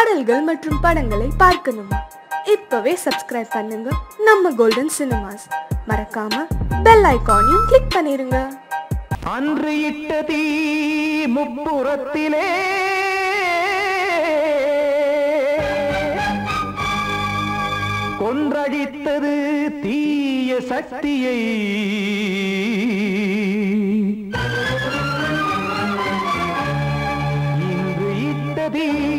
பாடல்கள் மற்றும் படங்களை பார்க்கணுமா. இப்பவே சப்ஸ்கிரைப் பண்ணுங்க. நம்ம கோல்டன் சினிமாஸ் மறக்காம பெல் ஐகானையும் கிளிக் பண்ணிருங்க. அன்று இட்டதி முப்புறத்திலே. கொன்றடித்தது தீய சக்தியை. இன்று இட்டதே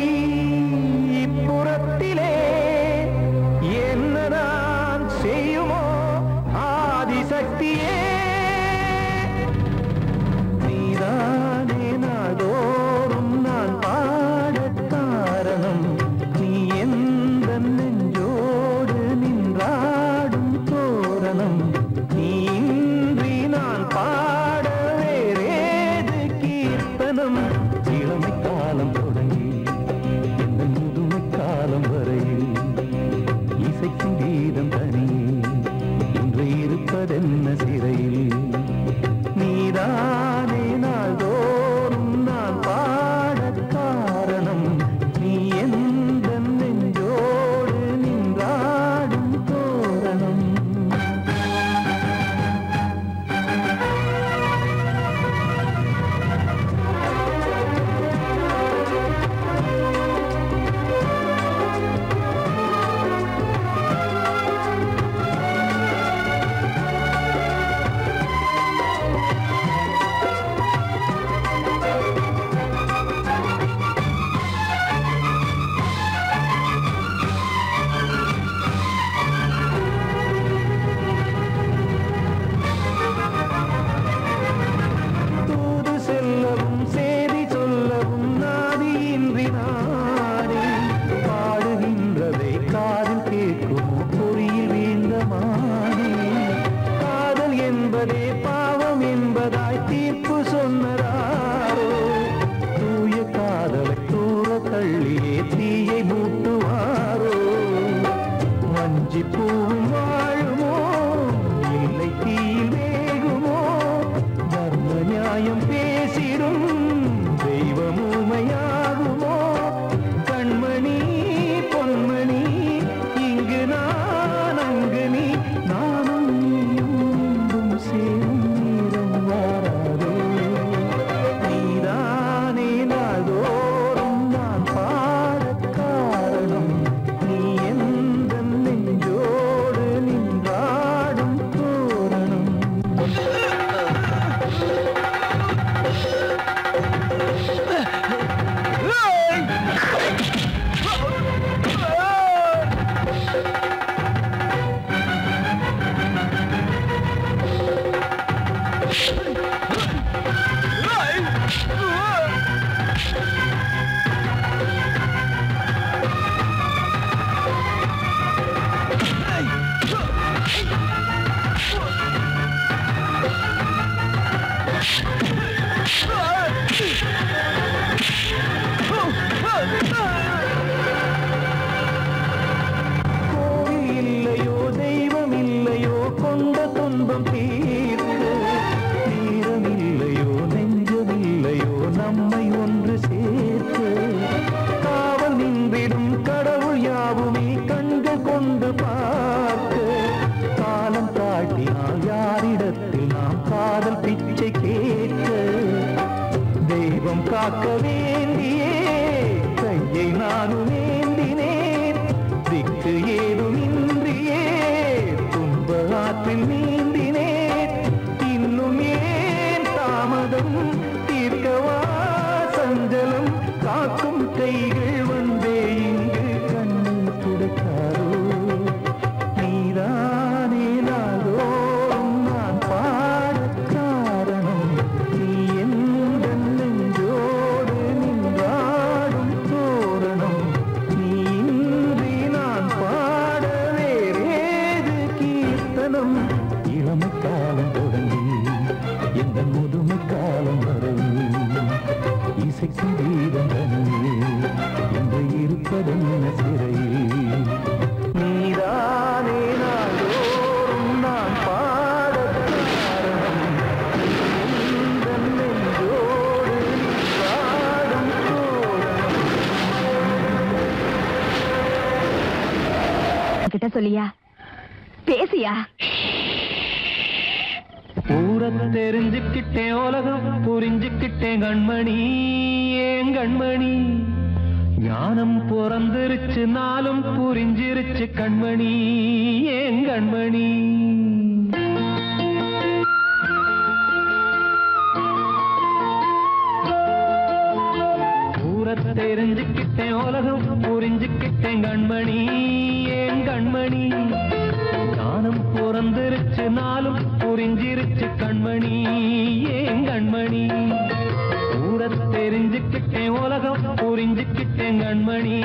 புரிஞ்சுக்கிட்டேன் உலகம் புரிஞ்சுக்கிட்டேன் கண்மணி.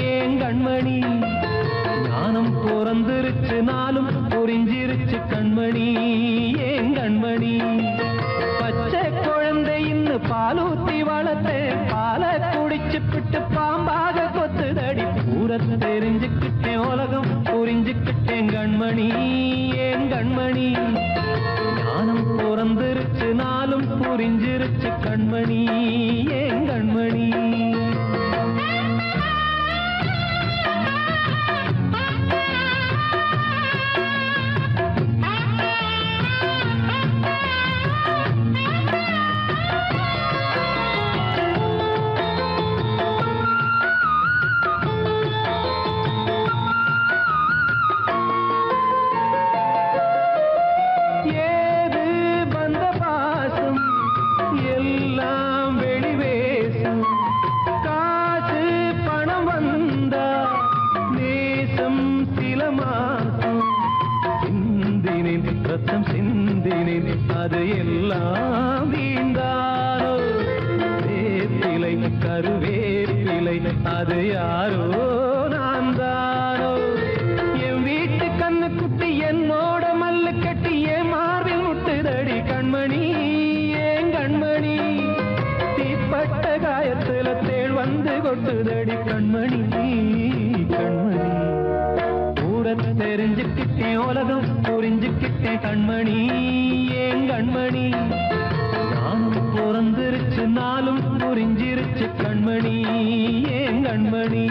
ஏன் கண்மணி? ஞானம் பிறந்திருச்சு நாளும் புரிஞ்சிருச்சு கண்மணி. ஏன் கண்மணி? பச்சை குழந்தை இன்னும் பாலூத்தி வளர்த்து பாலை குடிச்சு பிட்டு பாம்பாக கொத்துதடி. ஊரை தெரிஞ்சுக்கிட்டேன் உலகம் புரிஞ்சுக்கிட்டேன் கண்மணி. ஏன் கண்மணி? ஞானம் பிறந்திருச்சு நாளும் புரிஞ்சிருச்சு கண்மணி ஏன் கண்மணி? என் மோட மல்லு கட்டி என் மார்பில் முட்டுதடி கண்மணி ஏன் கண்மணி. தீப்பட்ட காயத்துல தேள் வந்து கொட்டுதடி கண்மணி கண்மணி. கூட தெரிஞ்சுக்கிட்டேன் உலகம் புரிஞ்சுக்கிட்டேன் கண்மணி ஏன் கண்மணி. நானும் பிறந்திருச்சு நாளும் புரிஞ்சிருச்சு கண்மணி ஏன் கண்மணி.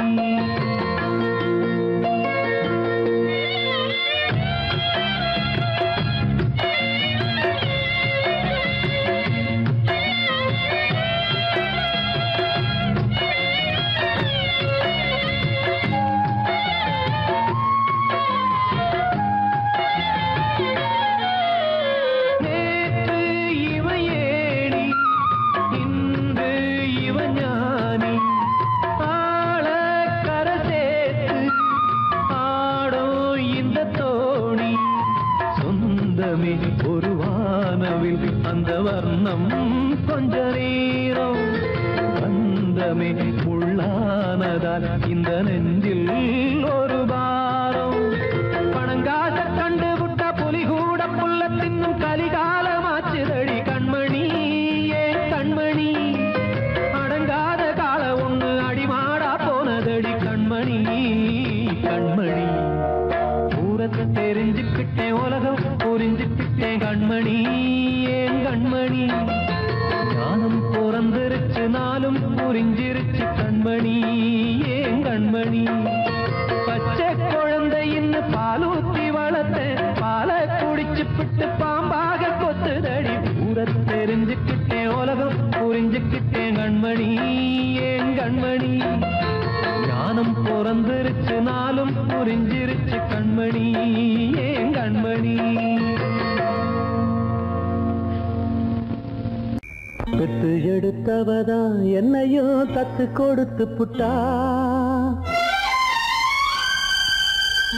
அவதா என்னையும் தத்து கொடுத்து புட்டா.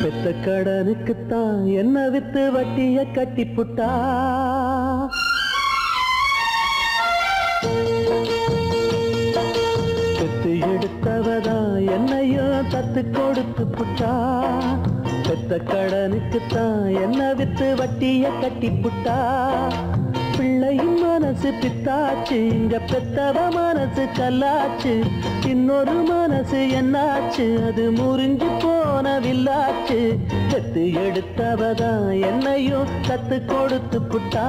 பெத்த கடனுக்குத்தான் என்ன வித்து வட்டிய கட்டி புட்டா. பெத்து எடுத்தவதா என்னையும் தத்து கொடுத்து புட்டா. பெத்த கடனுக்குத்தான் என்ன வித்து வட்டிய கட்டி புட்டா. பிள்ளையின் மனசு பித்தாச்சு இங்க பெத்தவ மனசு கல்லாச்சு இன்னொரு மனசு என்னாச்சு அது முறிஞ்சு போன வில்லாச்சு. பெத்து எடுத்தவதான் என்னையும் கத்து கொடுத்து புட்டா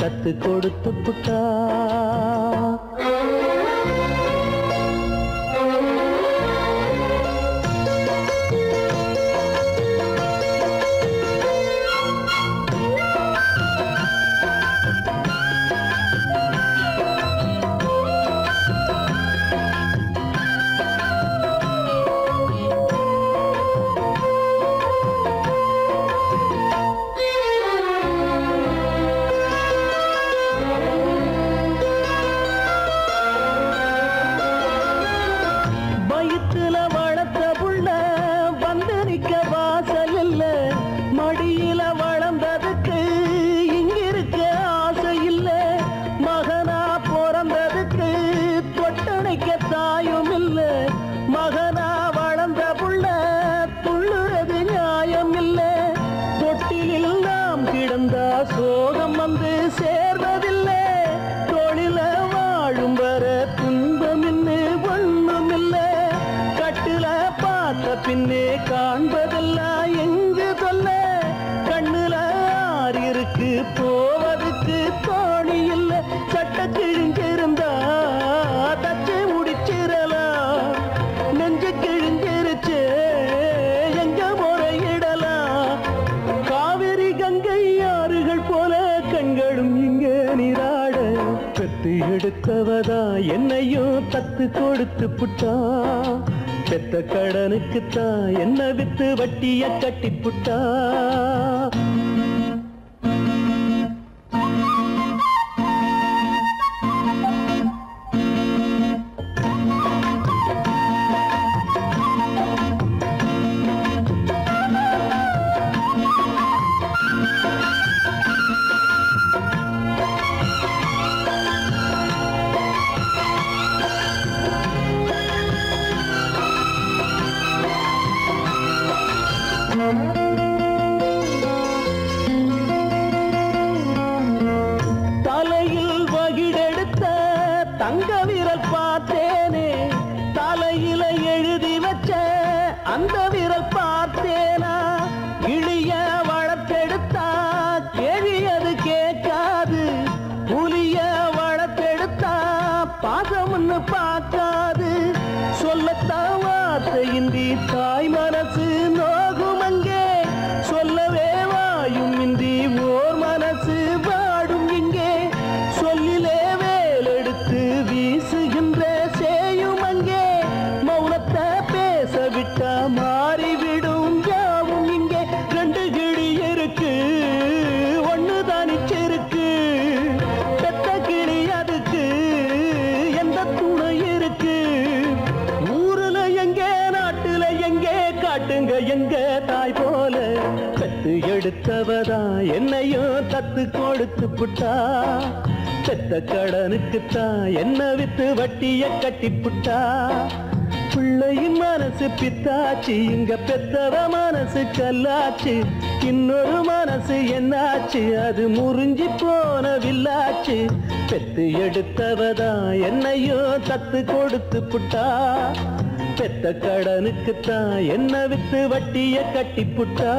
கத்து கொடுத்து புட்டா. பெத்தவதா என்னையும் தத்து கொடுத்து புட்டா? பெத்த கடனுக்குத்தான் என்ன வித்து வட்டிய கட்டி புட்டா? கொடுத்து புட்டா பெத்த கடனுக்குத்தான் என்ன வித்து வட்டிய கட்டி புட்டா பிள்ளையின் மனசு பித்தாச்சு. இங்க பெத்தவ மனசு கல்லாச்சு. இன்னொரு மனசு என்னாச்சு? அது முறிஞ்சி போன வில்லாச்சு. பெத்து எடுத்தவதான் என்னையோ தத்து கொடுத்து புட்டா. பெத்த கடனுக்குத்தான் என்ன வித்து வட்டிய கட்டி புட்டா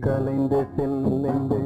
கலைந்த செல்லைந்த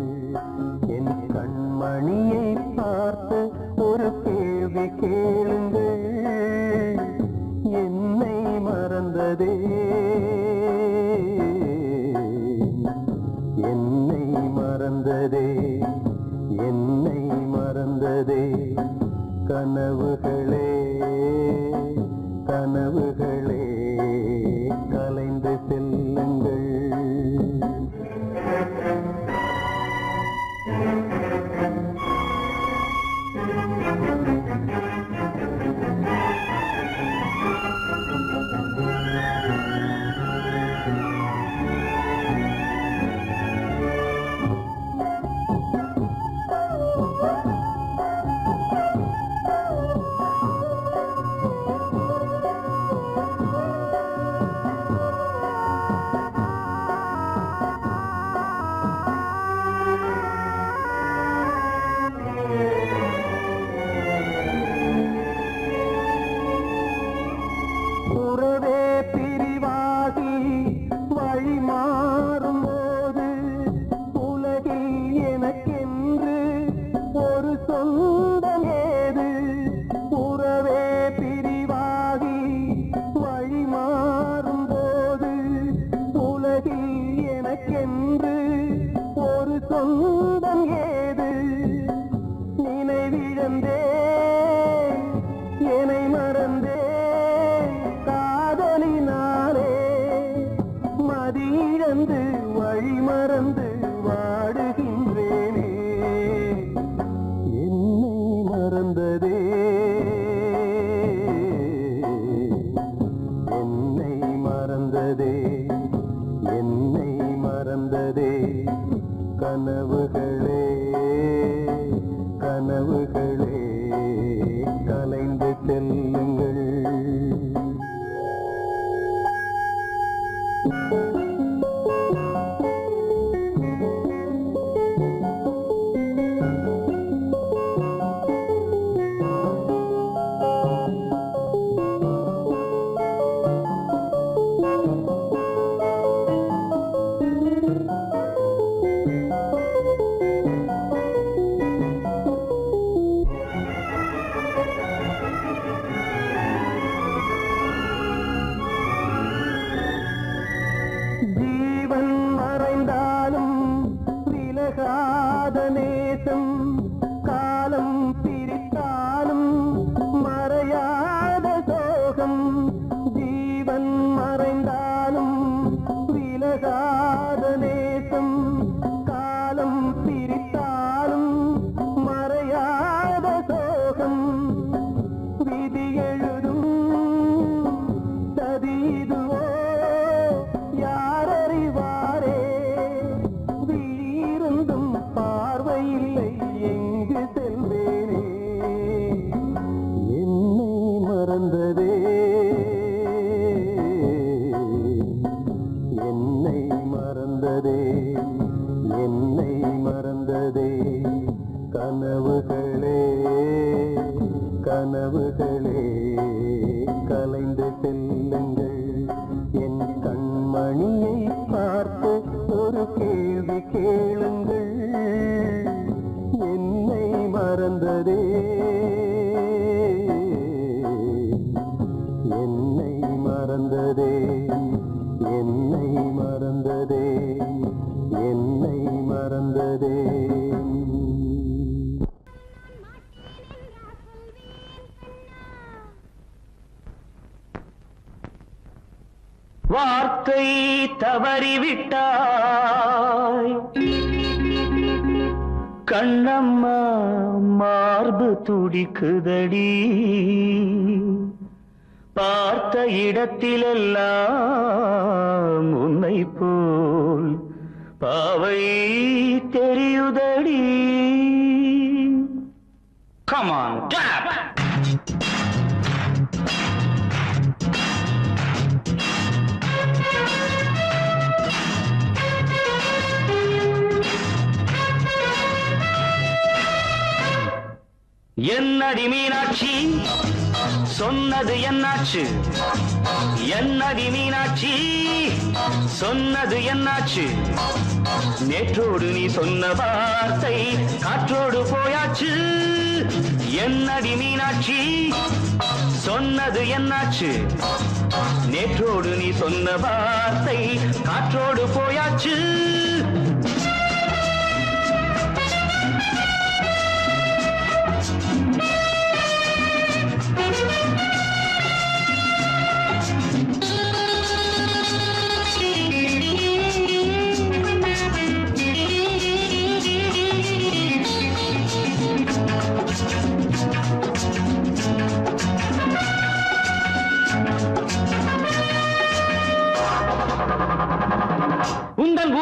தவறிவிட்டாய் கண்ணம்மா மார்பு துடிக்குதடி. பார்த்த இடத்திலெல்லாம் உன்னை போல் பாவை தெரியுதடி. Come on clap. என்னடி மீனாட்சி? சொன்னது என்னாச்சு? என்னடி மீனாட்சி? சொன்னது என்னாச்சு? நேற்றோடு நீ சொன்ன வார்த்தை காற்றோடு போயாச்சு. என்னடி மீனாட்சி? சொன்னது என்னாச்சு? நேற்றோடு நீ சொன்ன வார்த்தை காற்றோடு போயாச்சு.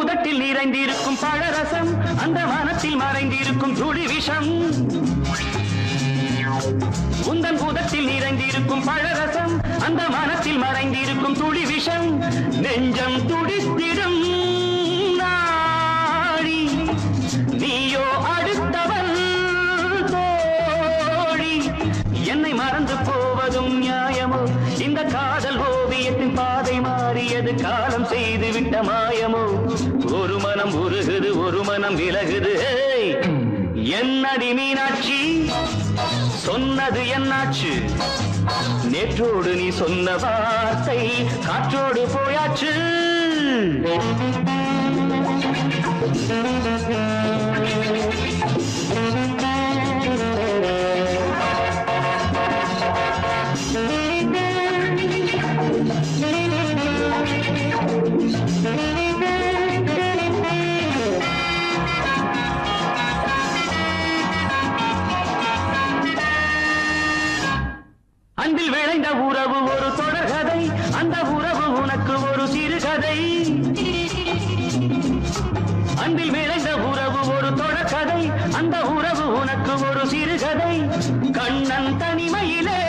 உந்தன் உதட்டில் நிறைந்திருக்கும் பழரசம் அந்த வானத்தில் மறைந்திருக்கும் துளி விஷம். உந்தன் பூதத்தில் நிறைந்திருக்கும் பழரசம் அந்த மனத்தில் மறைந்திருக்கும் துளி விஷம். நெஞ்சம் துடித்திடும். சொன்னது என்னாச்சு? நேற்றோடு நீ சொன்ன வார்த்தை காற்றோடு போயாச்சு. உனக்கு ஒரு சிறுகதை. கண்ணன் தனிமையிலே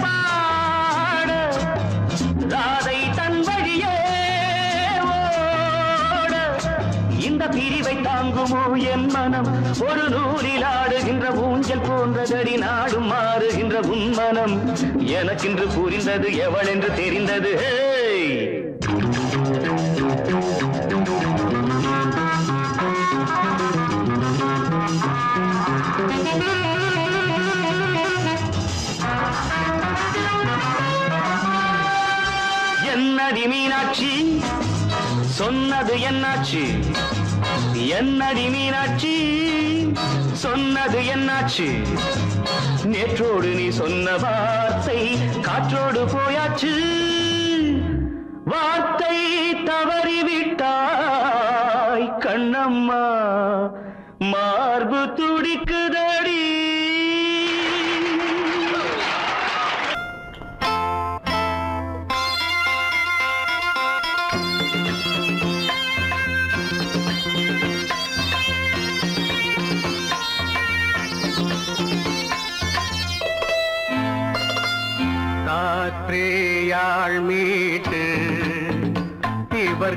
பாட. ராதை தன் வழியே ஓட. இந்த பிரிவை தாங்குமோ என் மனம்? ஒரு நூலில் ஆடுகின்ற ஊஞ்சல் போன்றதடி நாடும் மாறுகின்ற உன் மனம். எனக்கென்று புரிந்தது எவளென்று தெரிந்தது? ஹே மீனாட்சி சொன்னது என்னாச்சு? என்னடி மீனாட்சி? சொன்னது என்னாச்சு? நேற்றோடு நீ சொன்ன வார்த்தை காற்றோடு போயாச்சு.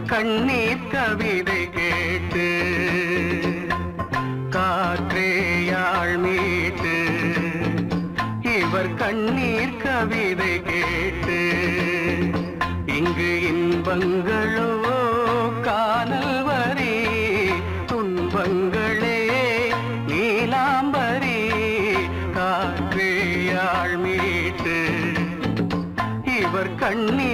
கண்ணீர் கவிதை கேட்டு காற்றேயாள் மீட்டு இவர் கண்ணீர் கவிதை கேட்டு இங்கு இன்பங்களோ காணல் வரி துன்பங்களே நீலாம்பரி காற்றேயாள் மீட்டு இவர் கண்ணீர்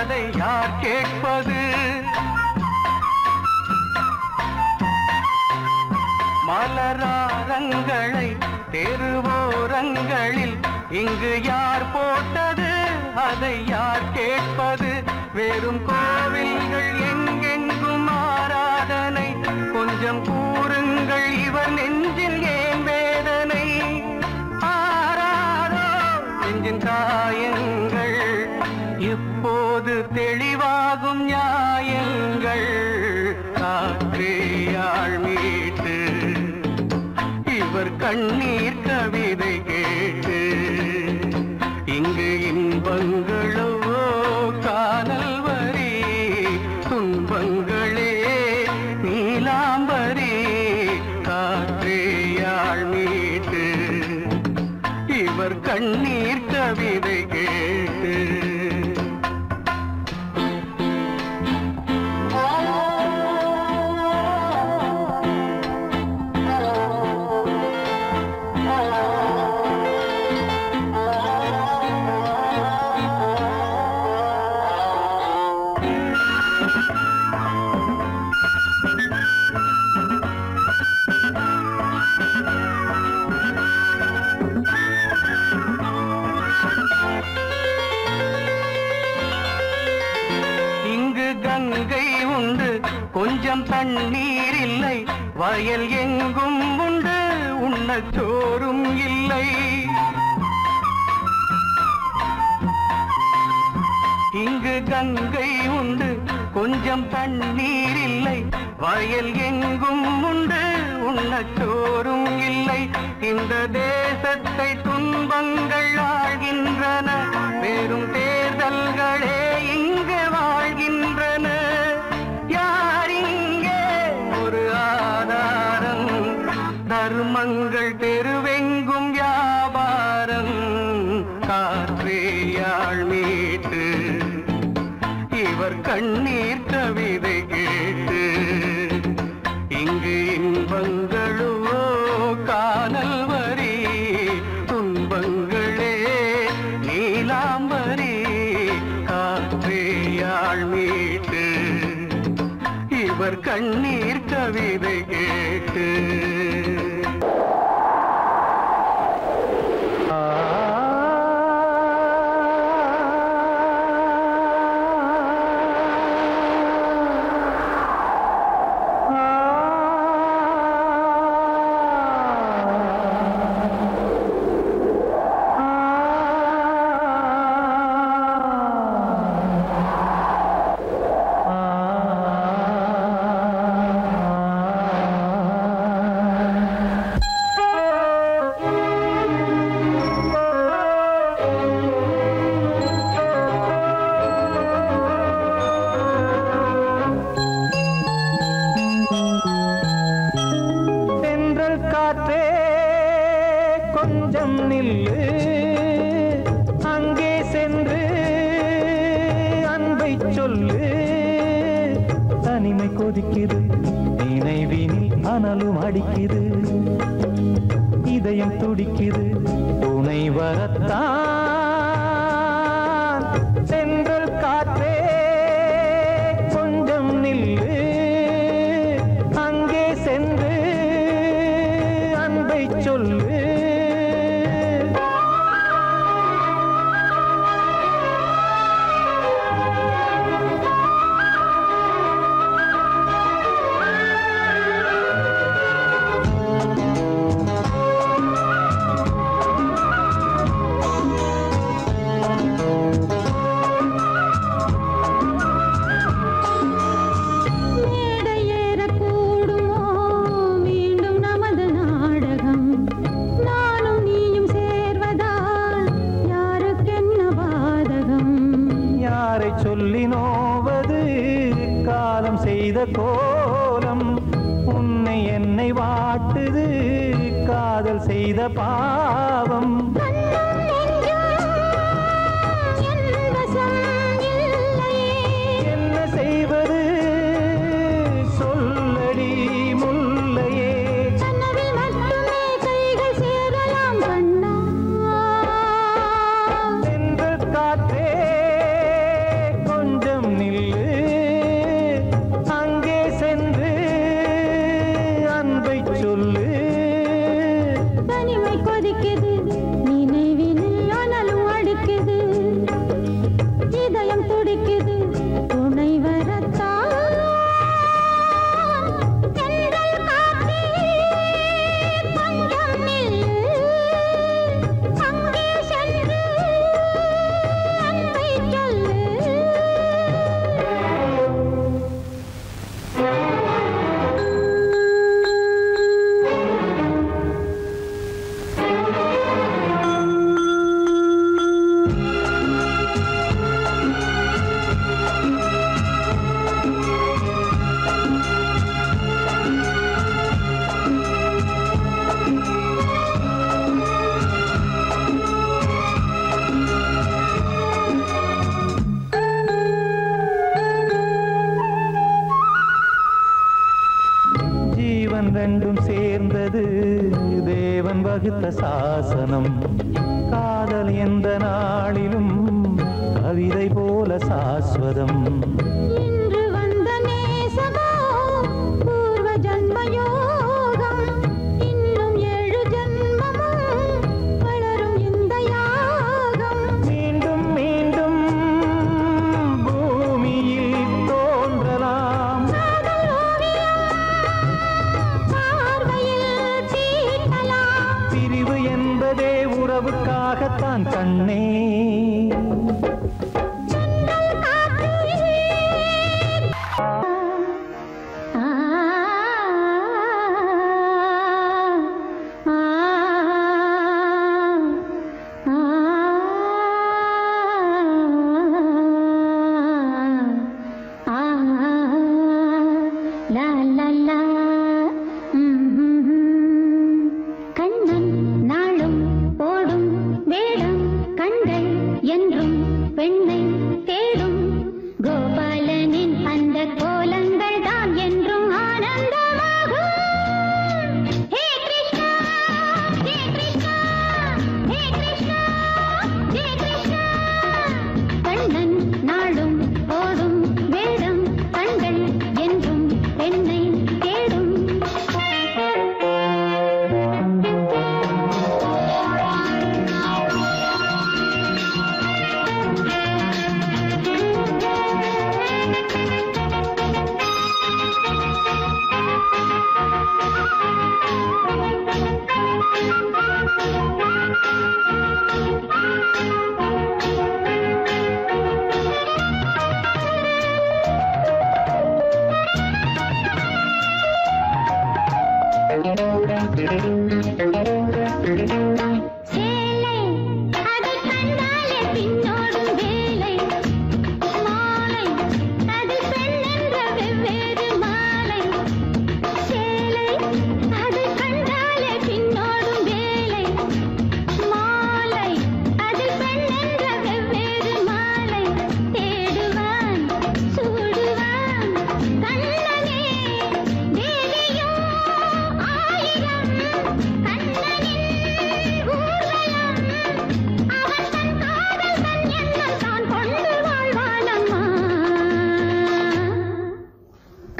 அதை யார் கேட்பது? மலராரங்களை தெருவோரங்களில் இங்கு யார் போட்டது? அதை யார் கேட்பது? வெறும் கோவில்கள் எங்கெங்கும் ஆராதனை கொஞ்சம் கண்ணீர் கவிதை கேட்டு இங்கு இன்பங்கள் தண்ணீர் இல்லை வயல் எங்கும் உண்டு உண்ணச் சோறும் இல்லை. இங்கு கங்கை உண்டு கொஞ்சம் தண்ணீர் இல்லை வயல் எங்கும் உண்டு உண்ணச் சோறும் இல்லை. இந்த தேசத்தை துன்பங்கள் ஆழ்கின்றன வெறும் தேர்தல்கள் கண்ணீர் கவிதை கேட்டு இங்கு இன்பங்களோ காணல் வரி துன்பங்களே நீலாம்பரி காற்றேயாள் மீட்டு. இவர் கண்ணீர் கவிதை செய்த கோலம் உன்னை என்னை வாட்டுது. காதல் செய்த பாவம்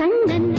கண்ணன்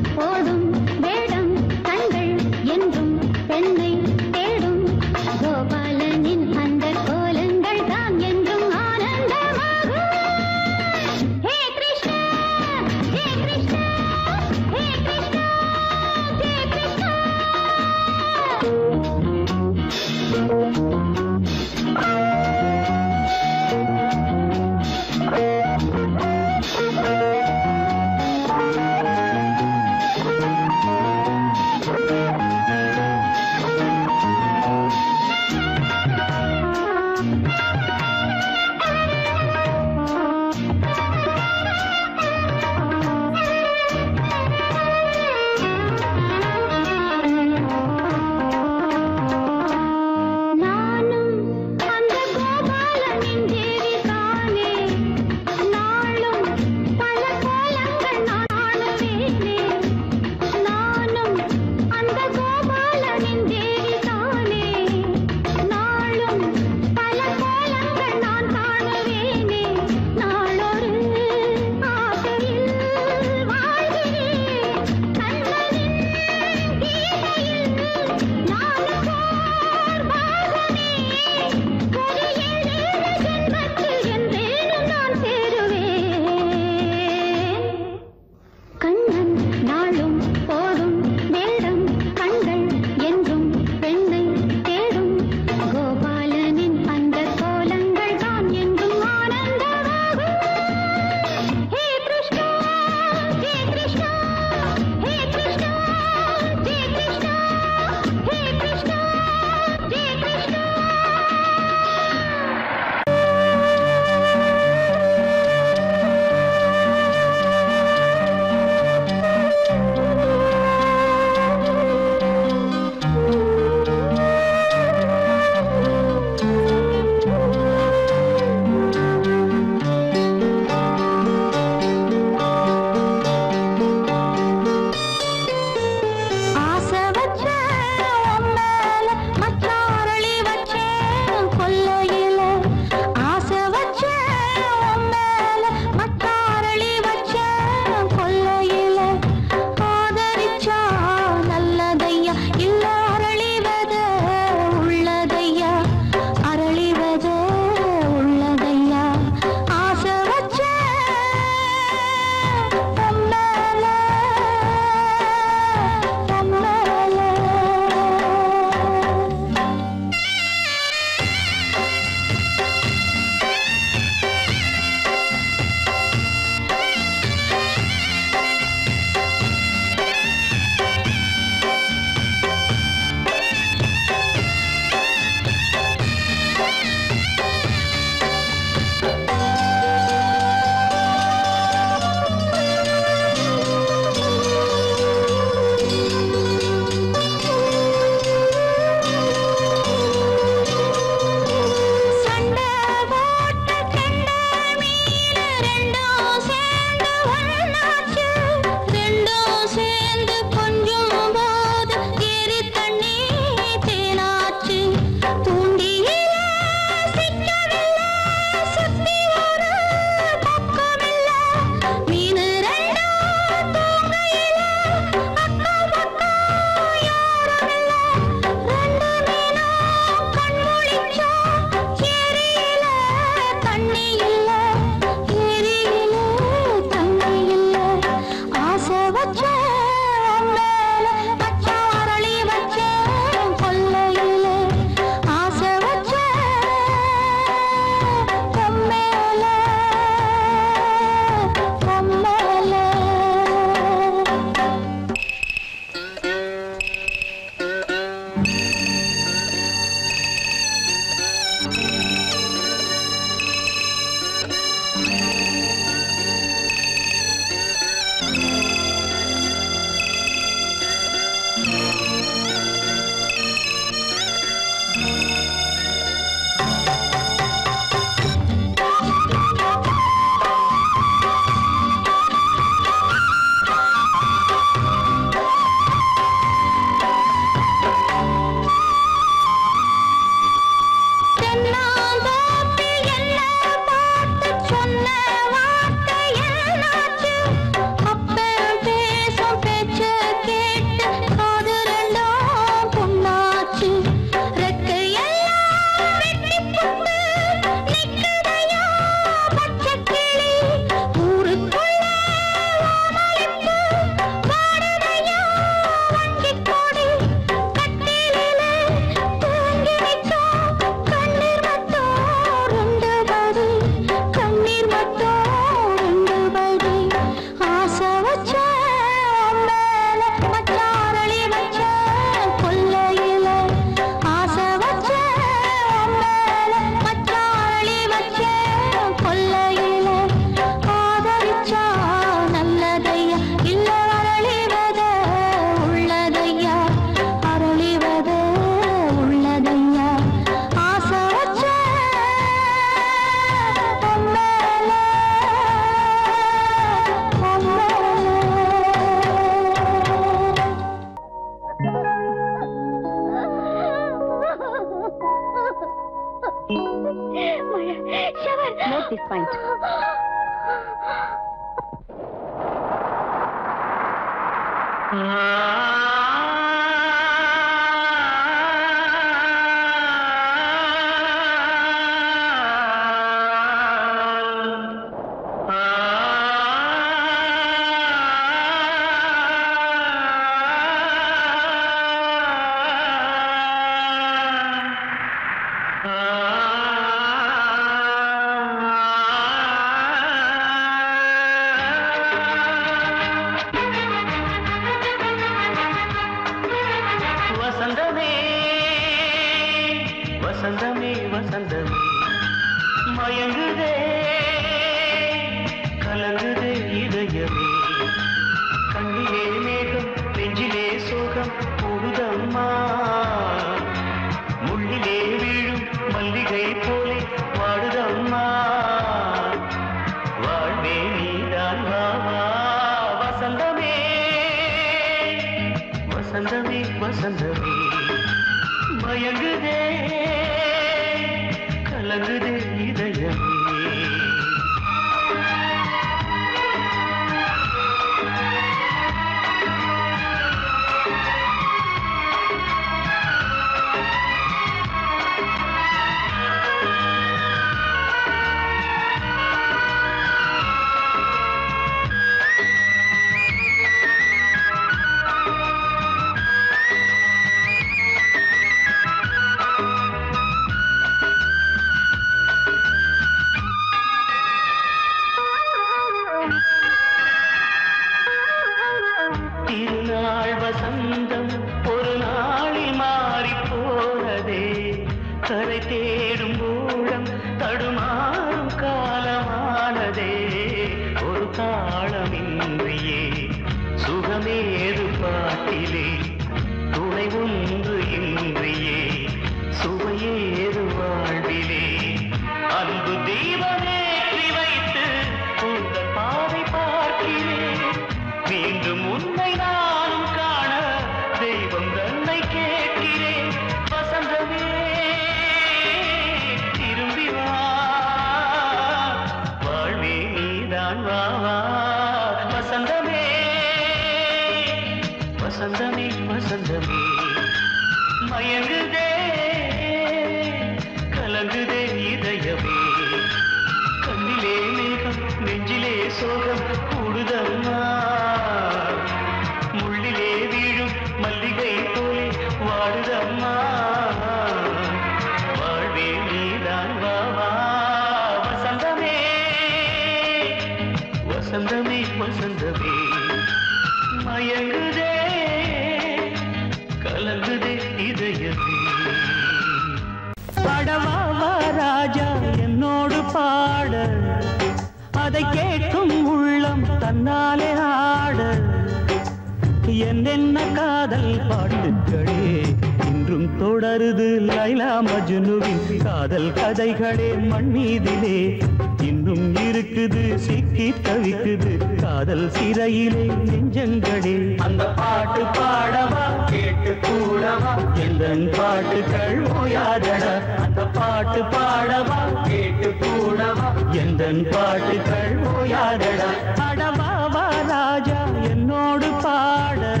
காதல் கதைகளே மண்ணீதிலே இன்னும் இருக்குது சிக்கி தவிக்குது. காதல் சிறையிலே நெஞ்சங்களே. அந்த பாட்டு பாடவா கேட்டு கூடவா? எந்த பாட்டுகள் ஓயாதடா. அந்த பாட்டு பாடவா கேட்டு கூடவா? எந்த பாட்டுகள் ஓயாதடா. அடவாவா ராஜா என்னோடு பாட.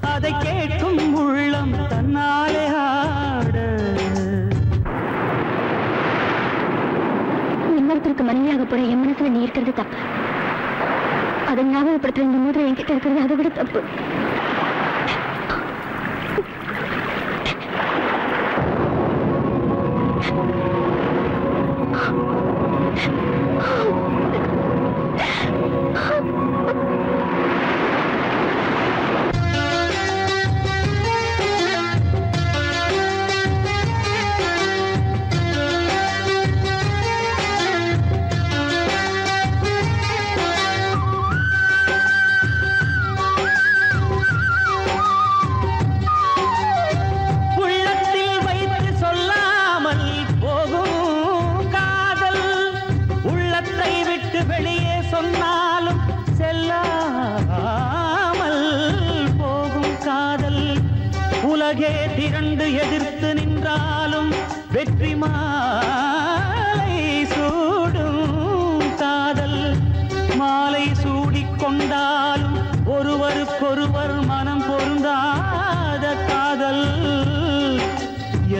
அதை கே இன்னொருத்தருக்கு மனைவியாக போற என் மனசுல நீ இருக்கிறது தப்பு. அதை ஞாபகப்படுத்துற இந்த மூதிரை என்கிட்ட இருக்கிறது அதை விட தப்பு.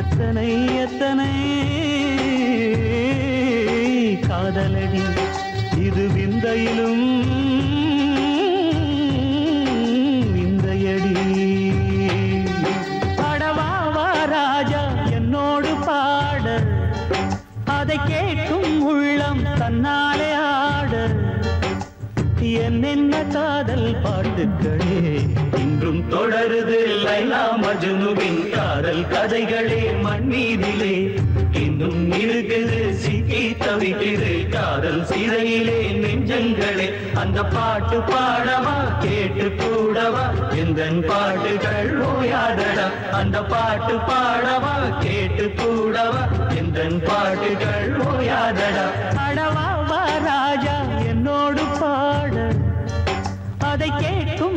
எத்தனை எத்தனை? காதலடி இது விந்தையிலும் விந்தையடி. படவாவா ராஜா என்னோடு பாட. அதை கேட்கும் உள்ளம் தன்னாலே ஆட. என்னென்ன காதல் பாட்டுக்களே இன்றும் தொடருது லைலா மஜுனுவின் காதல் கதைகளே மண்ணீதிலே இன்னும் இருக்குது. சிக்கி தவிக்குது காதல் சிறையிலே நெஞ்சங்களே அந்த பாட்டு பாடவா? கேட்டு கூடவா? எந்த பாட்டுகள் ஓயாதடா? அந்த பாட்டு பாடவா? கேட்டு கூடவா? எந்த பாட்டுகள் ஓயாதடா? அடவா வா ராஜா என்னோடு பாட. அதை கேட்கும்